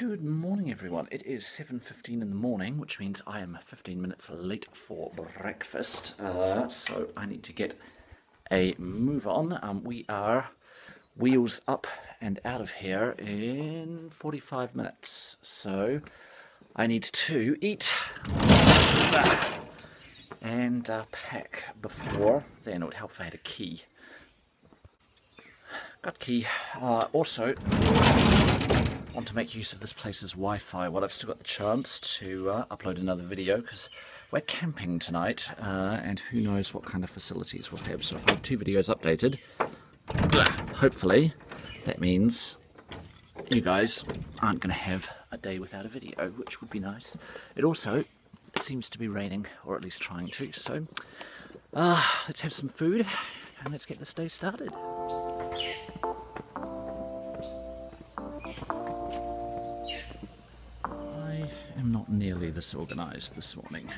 Good morning, everyone. It is 7.15 in the morning, which means I am 15 minutes late for breakfast. Uh, so I need to get a move on. Um, we are wheels up and out of here in 45 minutes. So I need to eat and uh, pack before then. It would help if I had a key. Got key. Uh, also, want to make use of this place's Wi-Fi while I've still got the chance to uh, upload another video because we're camping tonight uh, and who knows what kind of facilities we'll have. So if I have two videos updated, hopefully that means you guys aren't going to have a day without a video, which would be nice. It also seems to be raining, or at least trying to, so uh, let's have some food and let's get this day started. Nearly this organised this morning.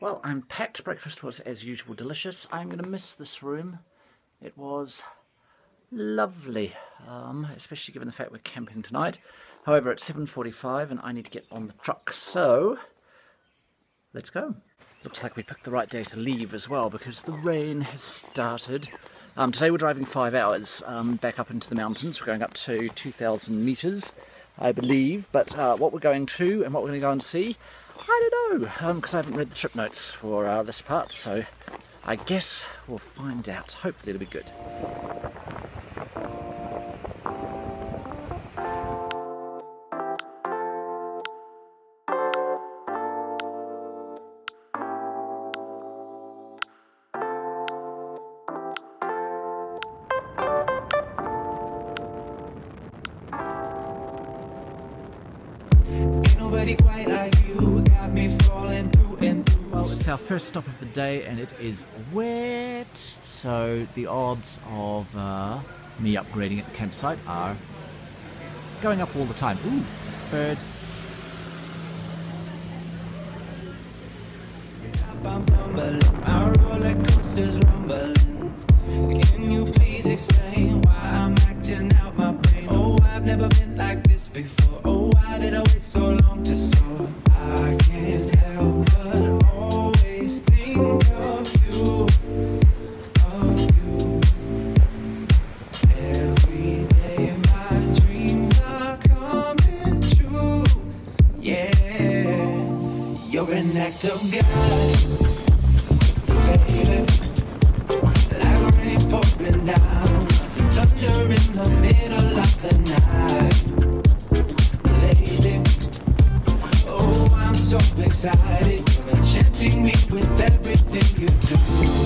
Well, I'm packed. Breakfast was, as usual, delicious. I'm going to miss this room. It was lovely, um, especially given the fact we're camping tonight. However, it's 7.45 and I need to get on the truck, so let's go. Looks like we picked the right day to leave as well because the rain has started. Um, today we're driving five hours um, back up into the mountains. We're going up to 2,000 metres, I believe. But uh, what we're going to and what we're going to go and see, I don't know, because um, I haven't read the trip notes for uh, this part. So I guess we'll find out. Hopefully it'll be good. Our first stop of the day and it is wet. So the odds of uh, me upgrading at the campsite are going up all the time. Ooh, bird. Can you please explain why I'm acting out my brain? Oh, I've never been like this before. Oh, why did I wait so long to soar? I can't help but always think of you. Every day my dreams are coming true. Yeah, you're an act of God, baby. Like rain pouring down, thunder excited. You're enchanting me with everything you do,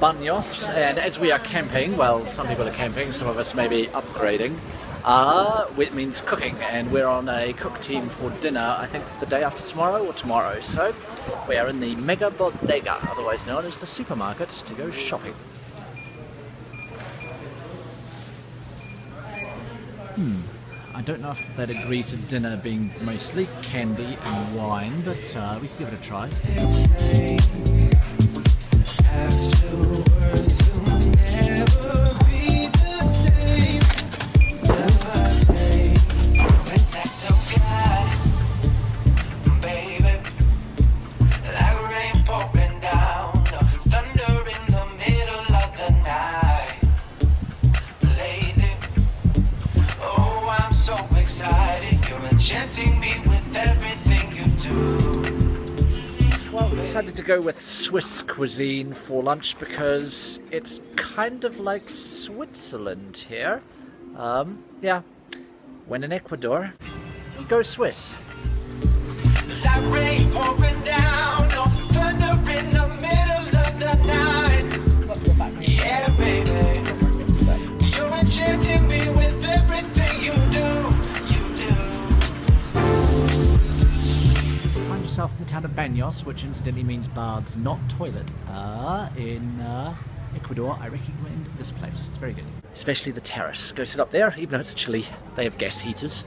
Banos, and as we are camping, well, some people are camping, some of us may be upgrading, uh, it means cooking, and we're on a cook team for dinner, I think the day after tomorrow or tomorrow. So we are in the Mega Bodega, otherwise known as the supermarket, to go shopping. Hmm. I don't know if they'd agree to dinner being mostly candy and wine, but uh, we can give it a try. Go with Swiss cuisine for lunch because it's kind of like Switzerland here. Um, yeah, when in Ecuador, Go Swiss! Yourself in the town of Banos, which incidentally means baths, not toilet. Uh, in uh, Ecuador, I recommend this place. It's very good. Especially the terrace. Go sit up there, even though it's chilly. They have gas heaters.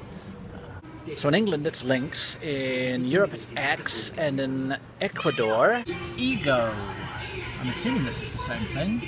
So in England it's Lynx, in Europe it's Axe, and in Ecuador it's Ego. I'm assuming this is the same thing.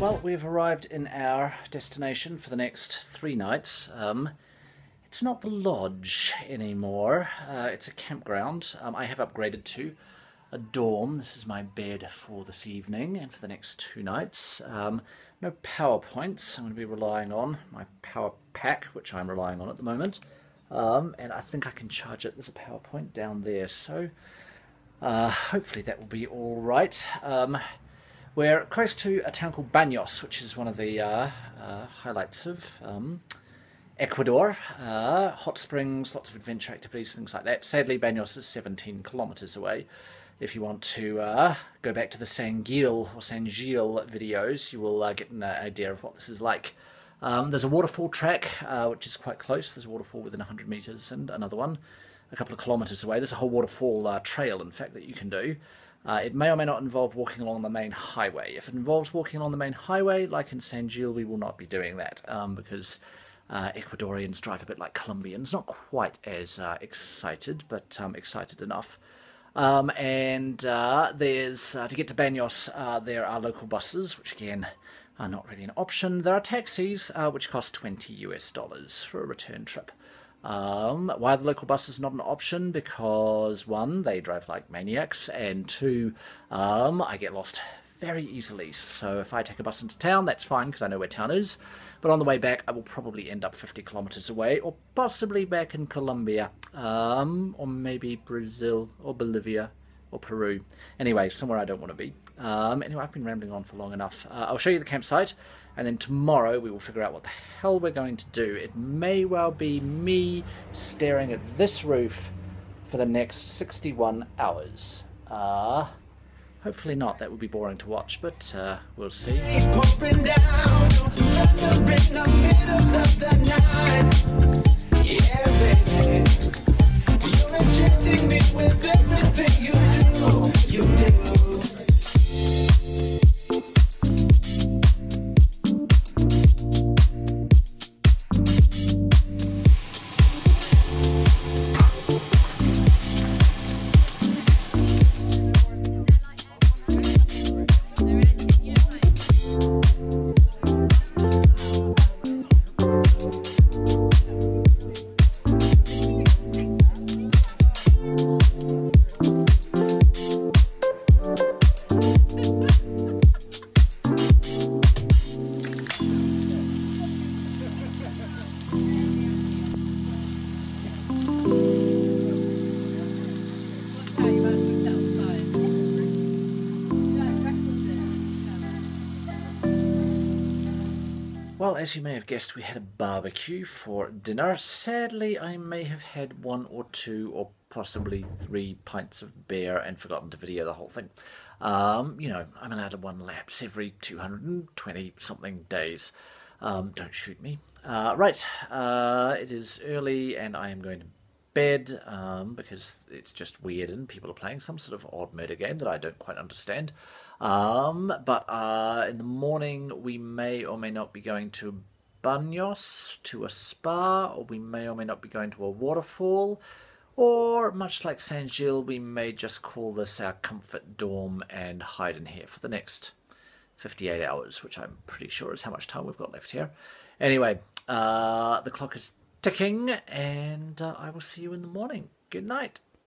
Well, we've arrived in our destination for the next three nights. Um, it's not the lodge anymore. Uh, it's a campground. Um, I have upgraded to a dorm. This is my bed for this evening and for the next two nights. Um, no PowerPoints. I'm going to be relying on my power pack, which I'm relying on at the moment. Um, and I think I can charge it. There's a PowerPoint down there, so uh, hopefully that will be all right. Um, we're close to a town called Banos, which is one of the uh, uh, highlights of um, Ecuador. Uh, hot springs, lots of adventure activities, things like that. Sadly, Banos is 17 kilometers away. If you want to uh, go back to the San Gil or San Gil videos, you will uh, get an idea of what this is like. Um, there's a waterfall track, uh, which is quite close. There's a waterfall within 100 meters and another one a couple of kilometers away. There's a whole waterfall uh, trail, in fact, that you can do. Uh, it may or may not involve walking along the main highway. If it involves walking along the main highway, like in San Gil, we will not be doing that um, because uh, Ecuadorians drive a bit like Colombians. Not quite as uh, excited, but um, excited enough. Um, and uh, there's uh, to get to Banos, uh, there are local buses, which again are not really an option. There are taxis, uh, which cost 20 US dollars for a return trip. Um, why are the local buses not an option? Because one, they drive like maniacs, and two, um, I get lost very easily. So if I take a bus into town, that's fine because I know where town is. But on the way back, I will probably end up 50 kilometers away, or possibly back in Colombia, um, or maybe Brazil, or Bolivia, or Peru. Anyway, somewhere I don't want to be. Um, anyway, I've been rambling on for long enough. Uh, I'll show you the campsite, and then tomorrow we will figure out what the hell we're going to do. It may well be me staring at this roof for the next 61 hours. Uh, hopefully not. That would be boring to watch, but uh, we'll see. Well, as you may have guessed, we had a barbecue for dinner. Sadly, I may have had one or two or possibly three pints of beer and forgotten to video the whole thing. Um, you know, I'm allowed to one lapse every 220 something days. Um, don't shoot me. Uh, right, uh, it is early and I am going to bed um, because it's just weird and people are playing some sort of odd murder game that I don't quite understand. Um, but uh, in the morning, we may or may not be going to Banos, to a spa, or we may or may not be going to a waterfall. Or, much like San Gil, we may just call this our comfort dorm and hide in here for the next 58 hours, which I'm pretty sure is how much time we've got left here. Anyway, uh, the clock is ticking, and uh, I will see you in the morning. Good night.